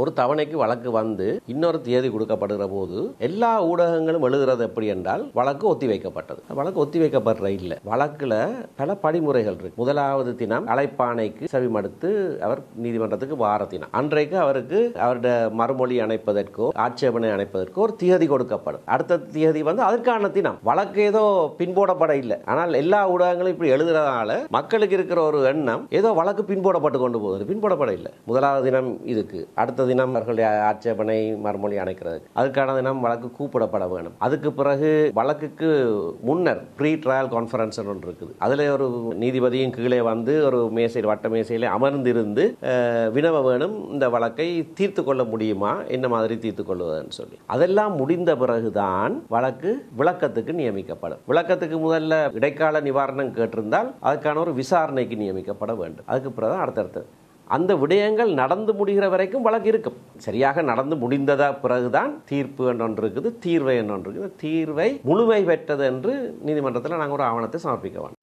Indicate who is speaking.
Speaker 1: ஒரு தவணைக்கு வழக்கு வந்து இன்னொரு தேதி கொடுக்கப்படுகிற போது எல்லா ஊடகங்களும் எழுதுறது எப்படி என்றால் வழக்கு ஒத்தி வைக்கப்பட்டது வழக்கு ஒத்தி வைக்கப்படுற இல்லை. வழக்குல பல படிமுறைகள் இருக்கு. முதலாவது தினம் அழைப்பாணைக்கு செவிமடுத்து அவர் நீதிமன்றத்துக்கு வார தினம். அன்றைக்கு அவருக்கு அவருடைய மறுமொழி அணைப்பதற்கோ ஆட்சேபனை அணைப்பதற்கோ ஒரு தேதி கொடுக்கப்படும். அடுத்த தேதி வந்து அதற்கான தினம். வழக்கு ஏதோ பின்போடப்பட இல்லை. ஆனால் எல்லா ஊடகங்களும் இப்படி எழுதுறதுனால மக்களுக்கு இருக்கிற ஒரு எண்ணம் ஏதோ வழக்கு பின்போடப்பட்டு கொண்டு போகுது. பின்போடப்பட இல்லை. முதலாவது தினம் இதுக்கு. அடுத்த தினம் அவர்களுடைய ஆட்சேபனை மறுமொழி அணைக்கிறது. அதுக்கான தினம் வழக்கு கூப்பிடப்பட வேணும் அதுக்கு பிறகு வழக்குக்கு முன்னர் ப்ரீ ட்ரையல் கான்ஃபரன்ஸ் ஒன்று இருக்குது. அதில் ஒரு நீதிபதியும் கீழே வந்து ஒரு மேசையில் வட்ட மேசையில் அமர்ந்திருந்து வினவ வேணும் இந்த வழக்கை தீர்த்து கொள்ள முடியுமா? என்ன மாதிரி தீர்த்து கொள்வதுன்னு சொல்லி. அதெல்லாம் முடிந்த பிறகுதான் வழக்கு விளக்கத்துக்கு நியமிக்கப்படும். விளக்கத்துக்கு முதல்ல இடைக்கால நிவாரணம் கேட்டிருந்தால் அதுக்கான ஒரு விசாரணைக்கு நியமிக்கப்பட வேண்டும். அதுக்கு பிறகு அடுத்தடுத்து அந்த விடயங்கள் நடந்து முடிகிற வரைக்கும் வழக்கு இருக்கும். சரியாக நடந்து முடிந்ததா பிறகுதான் தீர்ப்பு என்று ஒன்று இருக்குது தீர்வை என்று ஒன்று இருக்குது. தீர்வை முழுமை பெற்றது என்று நீதிமன்றத்தில் நாங்கள் ஒரு ஆவணத்தை சமர்ப்பிக்க வேண்டும்.